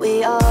we are.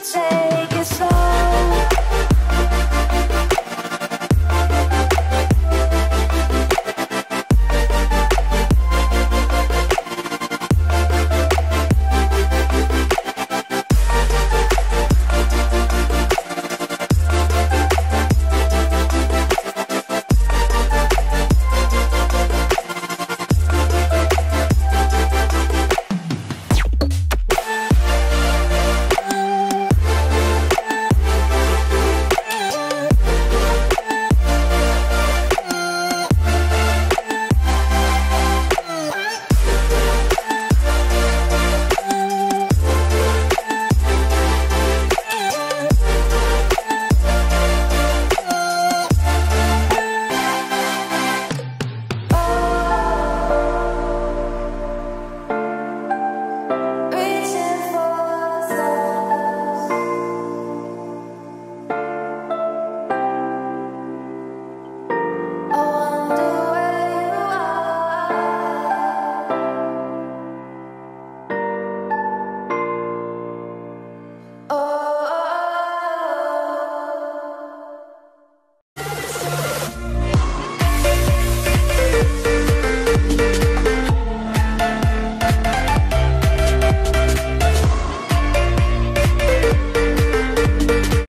take.